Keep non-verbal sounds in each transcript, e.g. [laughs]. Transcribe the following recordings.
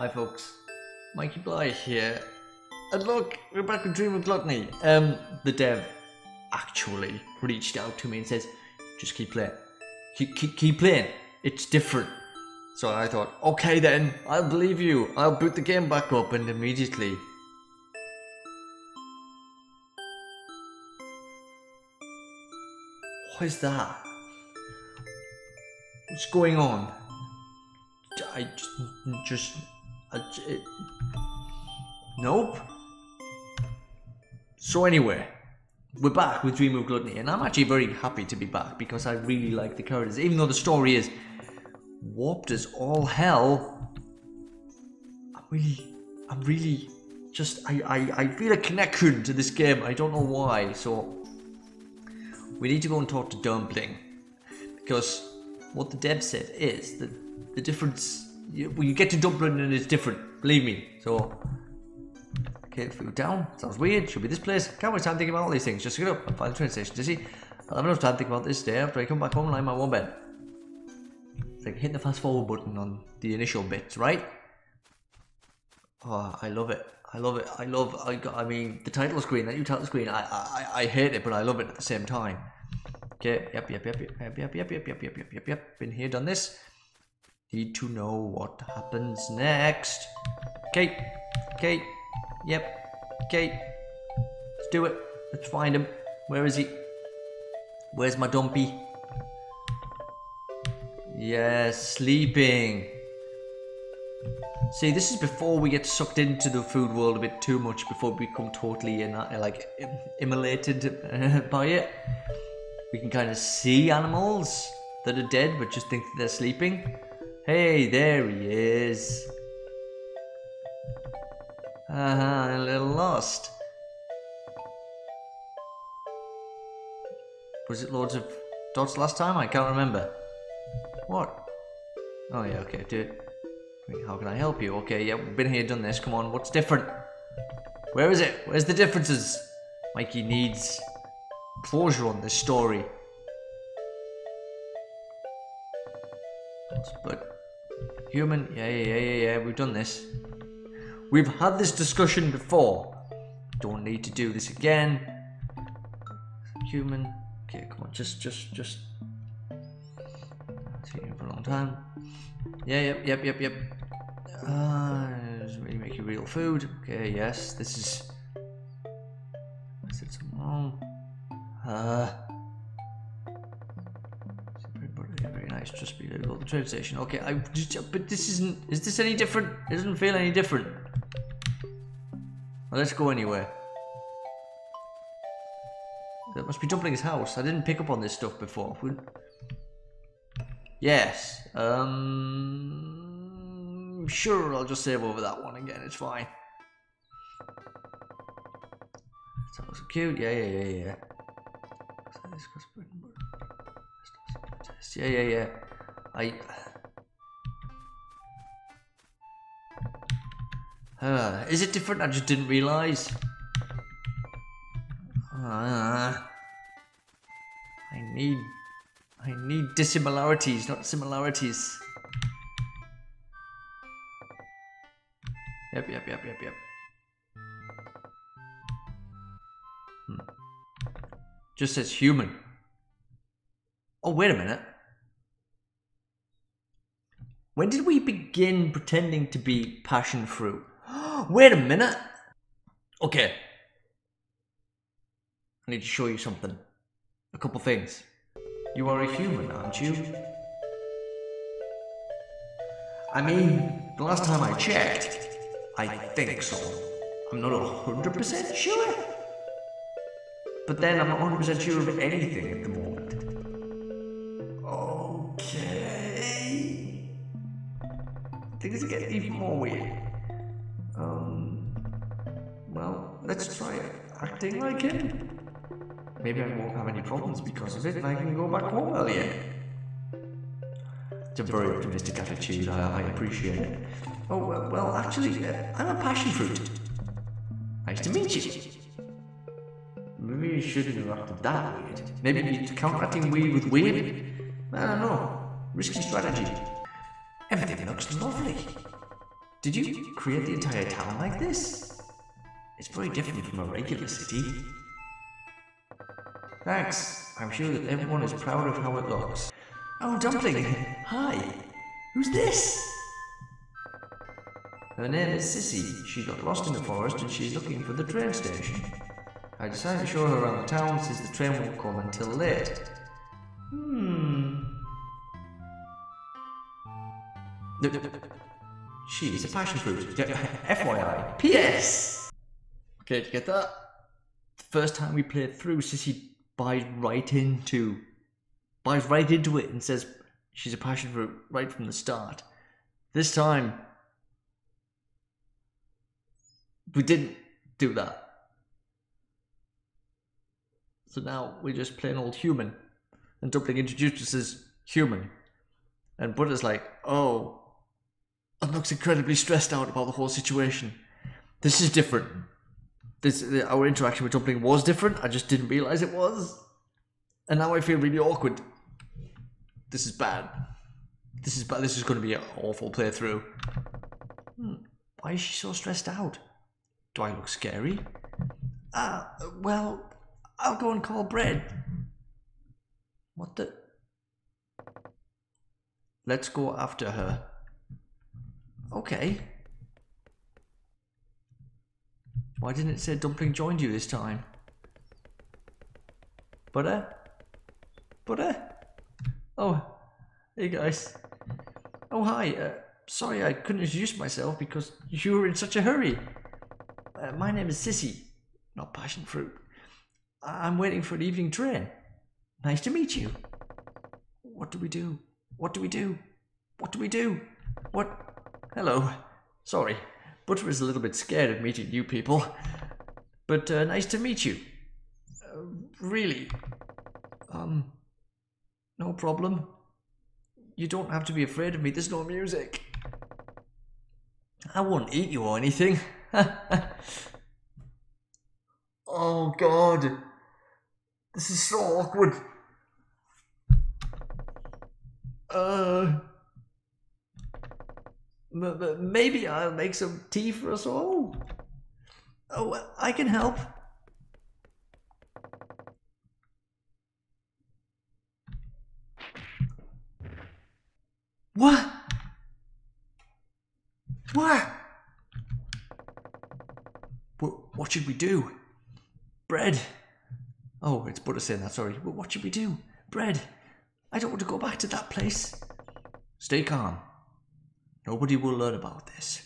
Hi folks, Mikey Blighe here. And look, we're back with Dream of Gluttony. Um, the dev actually reached out to me and says, just keep playing. Keep, keep, keep playing. It's different. So I thought, okay then, I'll believe you. I'll boot the game back up and immediately. What is that? What's going on? I just, it, eh, nope. So anyway, we're back with Dream of Gluttony, and I'm actually very happy to be back because I really like the characters, even though the story is warped as all hell. I'm really, I'm really, just, I, I, I feel a connection to this game. I don't know why. So we need to go and talk to Dumpling because what the dev said is that the difference when you get to Dumpling and it's different. Believe me. So okay, food down. Sounds weird. Should be this place. Can't waste time thinking about all these things. Just get up and find the train station. See, I'll have enough time to think about this day after I come back home and lie in my warm bed. It's like hitting the fast forward button on the initial bits, right? Oh, I love it. I love it. I love. I. I mean, the title screen, that new title screen. I. I. I hate it, but I love it at the same time. Okay. Yep. Yep. Yep. Yep. Yep. Yep. Yep. Yep. Yep. Yep. Yep. Yep. Been here, done this. Need to know what happens next. Okay. Okay. Yep. Okay. Let's do it. Let's find him. Where is he? Where's my dumpy? Yes, sleeping. See, this is before we get sucked into the food world a bit too much, before we become totally in, like immolated [laughs] by it. We can kind of see animals that are dead, but just think that they're sleeping. Hey, there he is. Uh-huh, a little lost. Was it Lords of Dots last time? I can't remember. What? Oh yeah, okay, dude. Wait, how can I help you? Okay, yeah, we've been here, done this. Come on, what's different? Where is it? Where's the differences? Mikey needs closure on this story. But human, yeah, yeah, yeah, yeah, we've done this. We've had this discussion before. Don't need to do this again. Human. Okay, come on, just, just, just. Taking for a long time. Yeah, yep, yep, yep, yep. Uh, it really make you real food? Okay, yes, this is. I said something wrong. Uh. Train station. Okay, I just, but this isn't. Is this any different? It doesn't feel any different. Well, let's go anyway. That must be Dumpling's house. I didn't pick up on this stuff before. Yes. Um. Sure, I'll just save over that one again. It's fine. That was cute. Yeah, yeah, yeah, yeah. Yeah, yeah, yeah. I. Uh, is it different? I just didn't realize. Uh, I need. I need dissimilarities, not similarities. Yep, yep, yep, yep, yep. Hmm. Just says human. Oh, wait a minute. When did we begin pretending to be passion fruit? [gasps] wait a minute. Okay. I need to show you something. A couple things. You are a human, aren't you? I mean, the last time I checked, I think so. I'm not 100% sure. But then I'm not 100% sure of anything at the moment. Things get even more weird. Um. Well, let's try. Acting like him. Maybe I won't have any problems because of it and I can go back home earlier. It's a very optimistic attitude, I, I appreciate it. Oh, well, well actually, uh, I'm a passion fruit. Nice to meet you. Maybe you shouldn't have acted that weird. Maybe you're counteracting weird with weird? I don't know. Risky strategy. Everything looks lovely. Did you create the entire town like this? It's very different from a regular city. Thanks. I'm sure that everyone is proud of how it looks. Oh, Dumpling! Hi! Who's this? Her name is Sissy. She got lost in the forest and she's looking for the train station. I decided to show her around the town since the train won't come until late. Hmm. She is a passion fruit. FYI. P.S. Okay, did you get that? The first time we played through, Sissy buys right into buys right into it and says she's a passion fruit right from the start. This time we didn't do that. So now we're just plain old human. And Dumpling introduced us as human. And Butter's like, oh, and looks incredibly stressed out about the whole situation. This is different. This our interaction with Dumpling was different. I just didn't realize it was, and now I feel really awkward. This is bad. This is bad. This is going to be an awful playthrough. Hmm. Why is she so stressed out? Do I look scary? Ah, uh, well, I'll go and call Bread. What the? Let's go after her. Okay. Why didn't it say Dumpling joined you this time? Butter? Butter? Oh, hey guys. Oh hi, uh, sorry I couldn't introduce myself because you were in such a hurry. Uh, my name is Sissy, not passion fruit. I'm waiting for an evening train. Nice to meet you. What do we do? What do we do? What do we do? What? Hello. Sorry. Butter is a little bit scared of meeting new people. But uh, nice to meet you. Uh, really. Um. No problem. You don't have to be afraid of me. There's no music. I won't eat you or anything. [laughs] oh, God. This is so awkward. Uh. Maybe I'll make some tea for us all. Oh, I can help. What? What? What, should we do? Bread. Oh, it's Butter saying that, sorry. But what should we do? Bread. I don't want to go back to that place. Stay calm. Nobody will learn about this.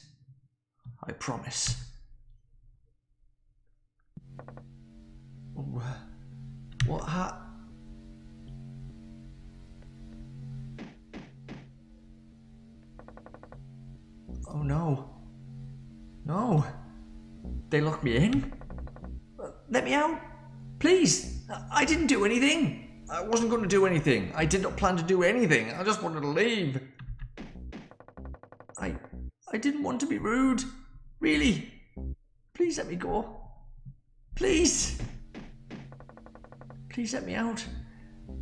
I promise. Oh, what ha- Oh no. No. They locked me in? Uh, let me out. Please. I didn't do anything. I wasn't going to do anything. I did not plan to do anything. I just wanted to leave. I didn't want to be rude. Really. Please let me go. Please. Please let me out.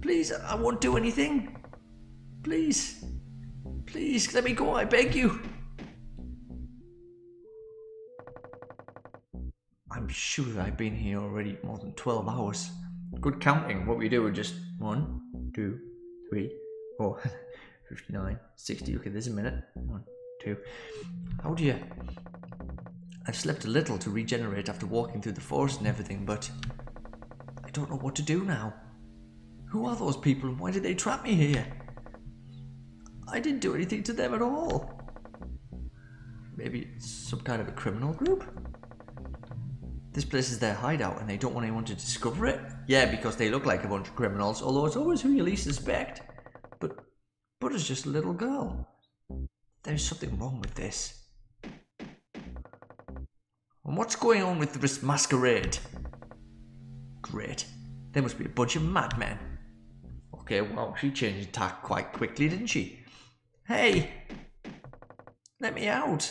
Please, I won't do anything. Please. Please, let me go, I beg you. I'm sure I've been here already more than 12 hours. Good counting. What we do is just one, two, three, four, [laughs] 59, 60. Okay, there's a minute. One, How do you... I've slept a little to regenerate after walking through the forest and everything, but I don't know what to do now. Who are those people and why did they trap me here? I didn't do anything to them at all. Maybe it's some kind of a criminal group? This place is their hideout and they don't want anyone to discover it? Yeah, because they look like a bunch of criminals, although it's always who you least suspect. But Butter's just a little girl. There's something wrong with this. And what's going on with this masquerade? Great. There must be a bunch of madmen. Okay, well, she changed tack quite quickly, didn't she? Hey! Let me out!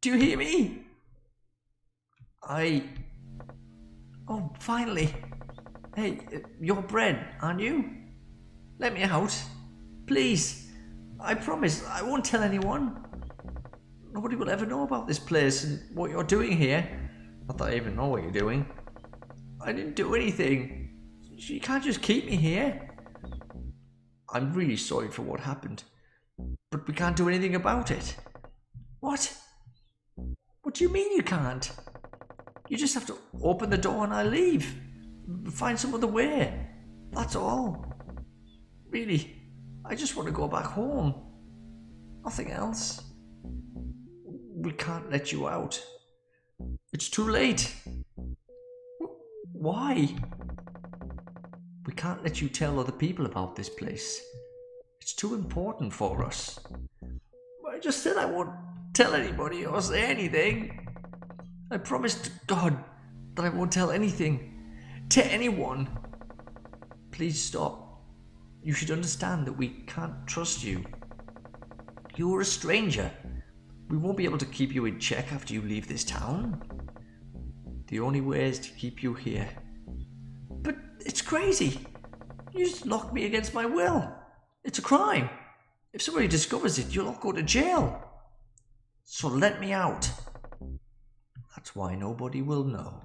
Do you hear me? I... Oh, finally! Hey, you're bread, aren't you? Let me out. Please. I promise, I won't tell anyone. nobody will ever know about this place and what you're doing here. Not that I even know what you're doing. I didn't do anything. You can't just keep me here. I'm really sorry for what happened, but we can't do anything about it. What? What do you mean you can't? You just have to open the door and I leave. Find some other way. That's all. Really, I just want to go back home. Nothing else. We can't let you out. It's too late. Why? We can't let you tell other people about this place. It's too important for us. I just said I won't tell anybody or say anything. I promised God that I won't tell anything to anyone. Please stop. You should understand that we can't trust you. You're a stranger. We won't be able to keep you in check after you leave this town. The only way is to keep you here. But it's crazy. You just locked me against my will. It's a crime. If somebody discovers it, you'll all go to jail. So let me out. That's why nobody will know.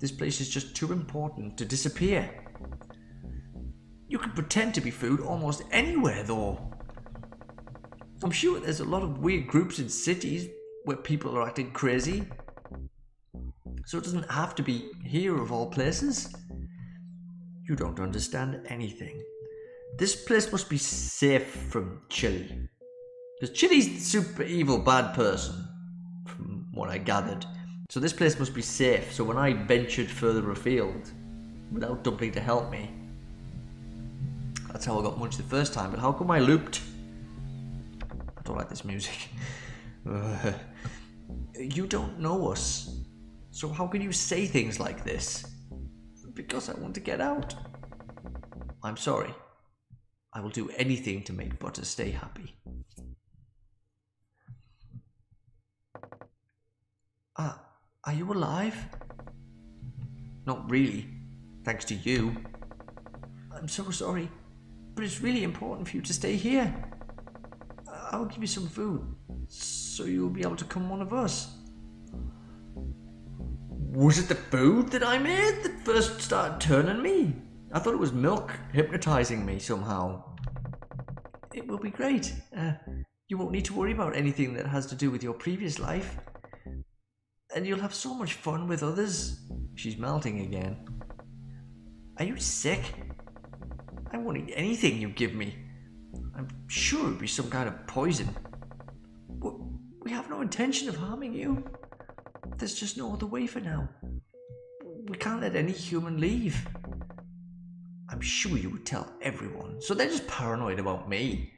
This place is just too important to disappear. You can pretend to be food almost anywhere, though. I'm sure there's a lot of weird groups in cities where people are acting crazy. So it doesn't have to be here of all places. You don't understand anything. This place must be safe from Chili. Because Chili's the super evil bad person, from what I gathered. So this place must be safe. So when I ventured further afield, without Dumpling to help me, that's how I got Munch the first time. But how come I looped? I don't like this music. [laughs] You don't know us. So how can you say things like this? Because I want to get out. I'm sorry. I will do anything to make Butter stay happy. Ah, are you alive? Not really, thanks to you. I'm so sorry, but it's really important for you to stay here. I'll give you some food, so you'll be able to come one of us. Was it the food that I made that first started turning me? I thought it was milk hypnotizing me somehow. It will be great. Uh, you won't need to worry about anything that has to do with your previous life and you'll have so much fun with others. She's melting again. Are you sick? I won't eat anything you give me. I'm sure it'd be some kind of poison. We have no intention of harming you. There's just no other way for now. We can't let any human leave. I'm sure you would tell everyone. So they're just paranoid about me.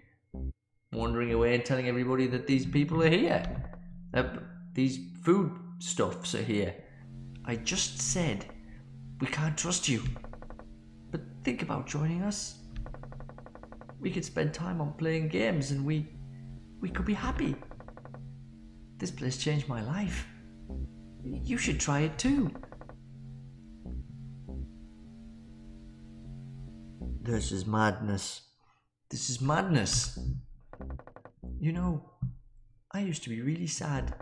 Wandering away and telling everybody that these people are here. Uh, these food stuffs are here. I just said we can't trust you. Think about joining us. We could spend time on playing games and we we could be happy. This place changed my life. You should try it too. This is madness. This is madness. You know, I used to be really sad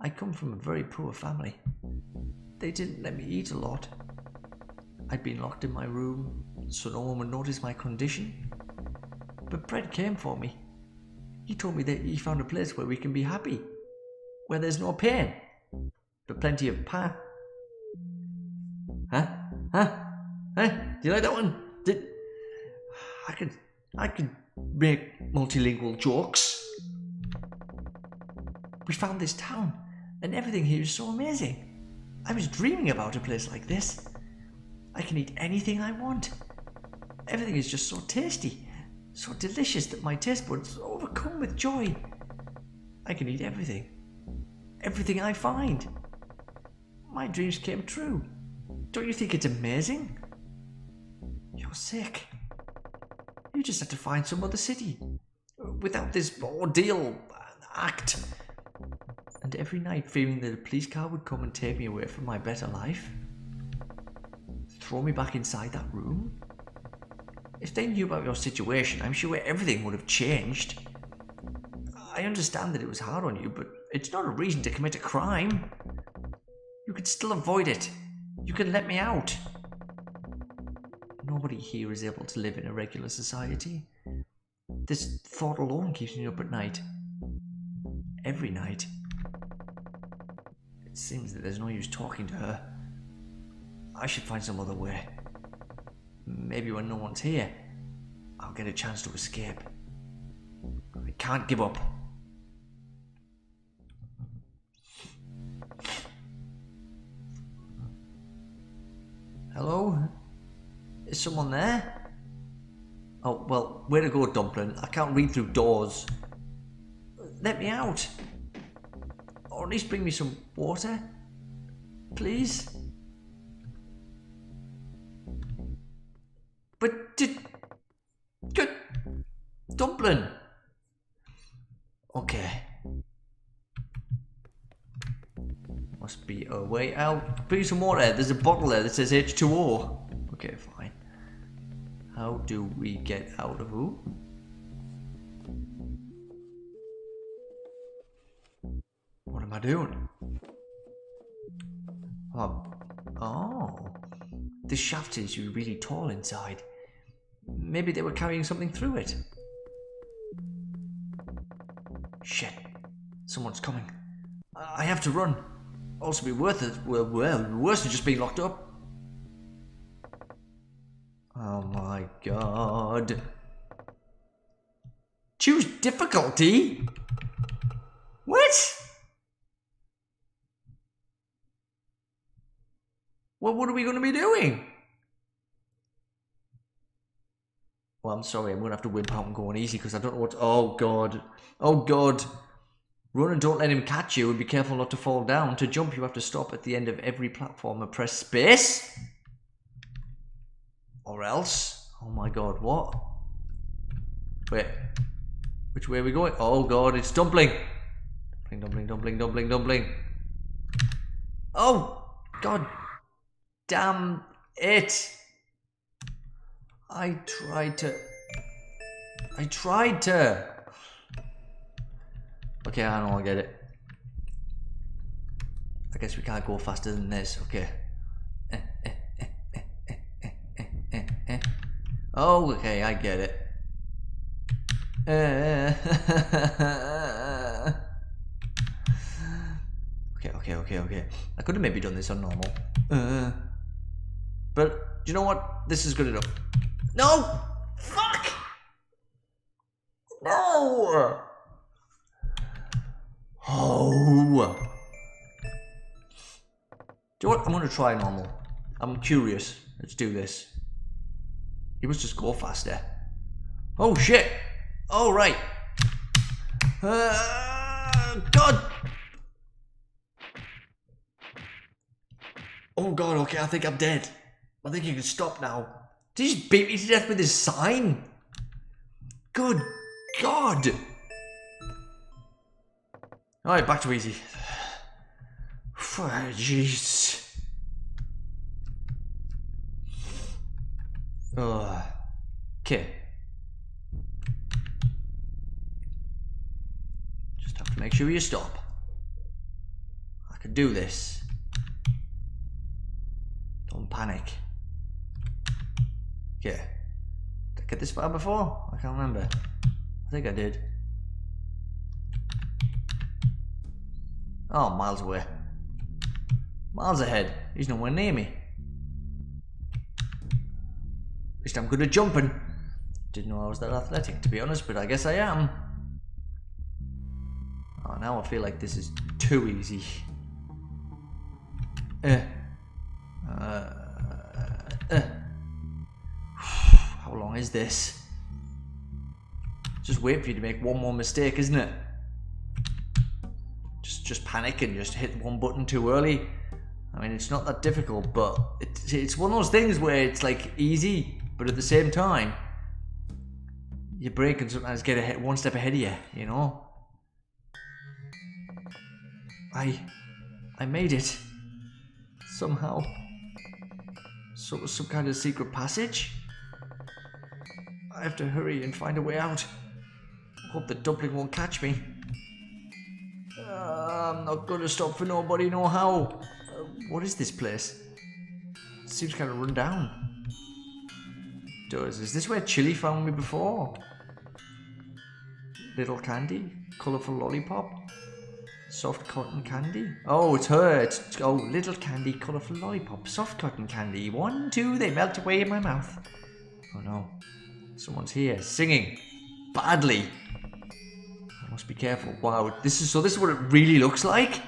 I come from a very poor family. They didn't let me eat a lot. I'd been locked in my room so no one would notice my condition. But Bread came for me. He told me that he found a place where we can be happy, where there's no pain, but plenty of pa. Huh? Huh? Huh? Do you like that one? Did I could I could make multilingual jokes. We found this town and everything here is so amazing. I was dreaming about a place like this. I can eat anything I want. Everything is just so tasty, so delicious that my taste buds overcome with joy. I can eat everything. Everything I find. My dreams came true. Don't you think it's amazing? You're sick. You just had to find some other city. Without this ordeal act and every night fearing that a police car would come and take me away from my better life? Throw me back inside that room? If they knew about your situation, I'm sure everything would have changed. I understand that it was hard on you, but it's not a reason to commit a crime. You could still avoid it. You can let me out. Nobody here is able to live in a regular society. This thought alone keeps me up at night. Every night. It seems that there's no use talking to her. I should find some other way. Maybe when no one's here, I'll get a chance to escape. I can't give up. Hello? Is someone there? Oh, well, where to go, Dumpling? I can't read through doors. Let me out. Or at least bring me some water. Please? Dumpling! Okay. Must be a way out. Bring some water. There's a bottle there that says H2O. Okay, fine. How do we get out of who? What am I doing? Oh. Oh. The shaft be really tall inside. Maybe they were carrying something through it. Shit. Someone's coming. I have to run. Also be worth it. Well, well, worse than just being locked up. Oh my god. Choose difficulty? What? Well, what are we going to be doing? Well, I'm sorry, I'm going to have to whip out and go on easy because I don't know what... Oh, God. Oh, God. Run and don't let him catch you and be careful not to fall down. To jump, you have to stop at the end of every platform and press space. Or else... Oh, my God, what? Wait. Which way are we going? Oh, God, it's dumpling. Dumpling, dumpling, dumpling, dumpling, dumpling. Oh, God damn it. I tried to... I tried to... Okay, I don't get it. I guess we can't go faster than this. Okay. Oh, okay, I get it. okay, okay, okay, okay. I could have maybe done this on normal. Uh, but you know what? This is good enough. No! Fuck! No! Oh! Do you know what? I'm gonna try normal. I'm curious. Let's do this. He must just go faster. Oh shit! Oh right. Uh, God! Oh god, okay, I think I'm dead. I think you can stop now. Did he just beat me to death with his sign? Good God. Alright, back to easy. [sighs] Jeez. Oh. Okay. Just have to make sure you stop. I can do this. Don't panic. Yeah. Did I get this far before? I can't remember. I think I did. Oh, miles away. Miles ahead. He's nowhere near me. At least I'm good at jumping. Didn't know I was that athletic, to be honest, but I guess I am. Oh, now I feel like this is too easy. Eh. Uh, is this? Just wait for you to make one more mistake, isn't it? Just just panic and just hit one button too early. I mean, it's not that difficult, but it's, it's one of those things where it's like easy, but at the same time, your brain can sometimes get ahead, one step ahead of you, you know? I, I made it. Somehow. So, some kind of secret passage? I have to hurry and find a way out. Hope the dumpling won't catch me. Uh, I'm not gonna stop for nobody, no how. Uh, what is this place? seems kind of run down. Does is this where Chili found me before? Little candy, colourful lollipop, soft cotton candy. Oh, it's her. It's, oh, little candy, colourful lollipop, soft cotton candy. One, two, they melt away in my mouth. Oh no, someone's here singing badly. I must be careful. Wow, this is so. This is what it really looks like.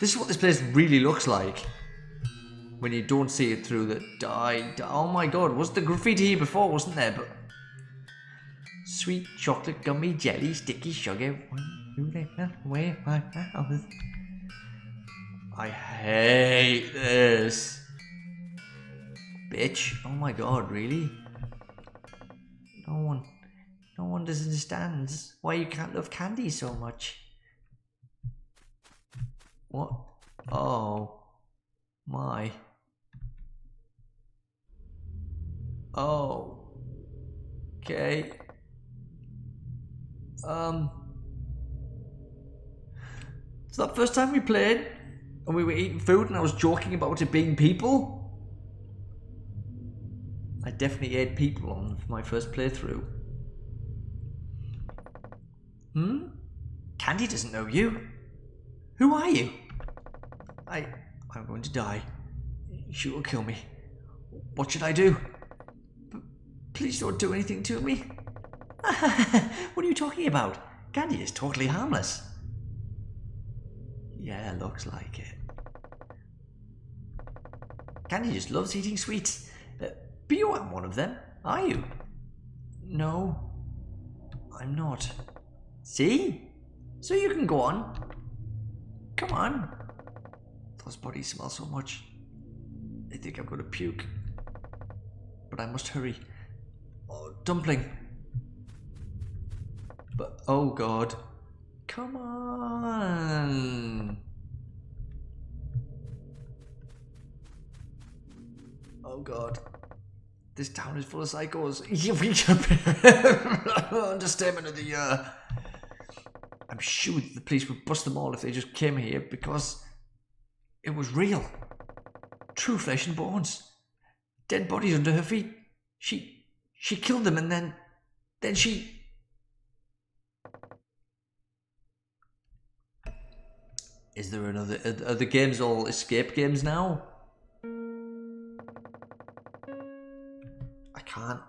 This is what this place really looks like when you don't see it through the die. Oh my god, was the graffiti here before, wasn't there? But sweet chocolate gummy jelly sticky sugar. I hate this. Bitch. Oh my god, really? No one no one understands why you can't love candy so much. What? Oh. My. Oh. Okay. Um. It's that first time we played and we were eating food and I was joking about it being people. I definitely ate people on my first playthrough. Hmm? Candy doesn't know you. Who are you? I. I'm going to die. She will kill me. What should I do? Please don't do anything to me. [laughs] what are you talking about? Candy is totally harmless. Yeah, looks like it. Candy just loves eating sweets. But you aren't one of them, are you? No, I'm not. See? So you can go on. Come on. Those bodies smell so much. I think I'm gonna puke. But I must hurry. Oh, dumpling. But, oh god. Come on. Oh god. This town is full of psychos. [laughs] [laughs] Understatement of the year. I'm sure the police would bust them all if they just came here because it was real. True flesh and bones. Dead bodies under her feet. She she killed them and then then she Is there another are the games all escape games now? Can't.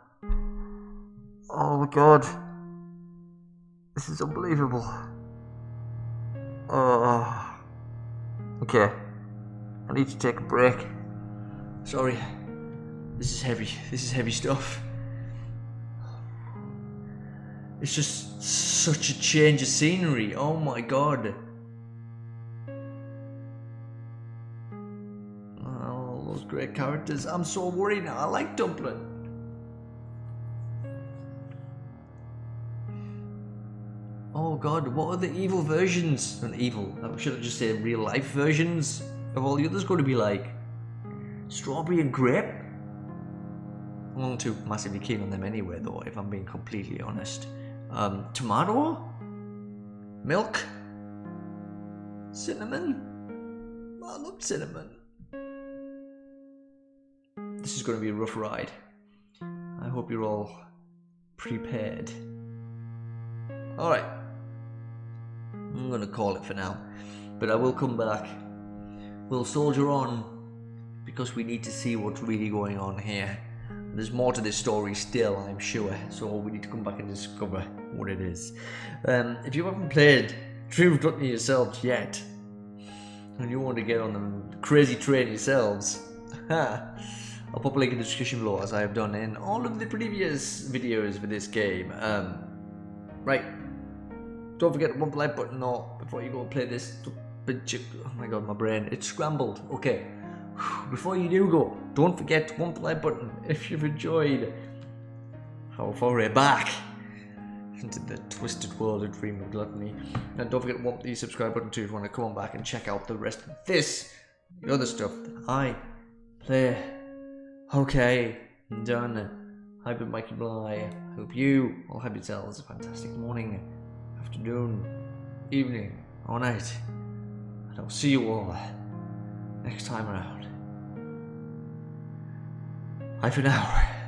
Oh my god. This is unbelievable. Oh. Okay. I need to take a break. Sorry. This is heavy. This is heavy stuff. It's just such a change of scenery. Oh my god. All those great characters. I'm so worried now. I like Dumpling. Oh god, what are the evil versions? Not evil, I should just said real life versions of all the others going to be like? Strawberry and grape? I'm not too massively keen on them anyway though, if I'm being completely honest. Um, tomato? Milk? Cinnamon? I love cinnamon. This is going to be a rough ride. I hope you're all prepared. Alright. I'm going to call it for now. But I will come back. We'll soldier on because we need to see what's really going on here. There's more to this story still, I'm sure, so we need to come back and discover what it is. Um, if you haven't played True Gluttony yourselves yet, and you want to get on the crazy train yourselves, [laughs] I'll pop a link in the description below as I have done in all of the previous videos for this game. Um, right, don't forget one like button or before you go play this. Oh my god, my brain, it's scrambled. Okay, [sighs] before you do go, don't forget to one like button if you've enjoyed how far we're back into the twisted world of Dream of Gluttony. And don't forget to want the subscribe button too if you want to come on back and check out the rest of this, the other stuff that I play. Okay, I'm done. I've been Mikey Blighe. Hope you all have yourselves a fantastic morning, afternoon, evening, all night. And I'll see you all next time around. Bye for now.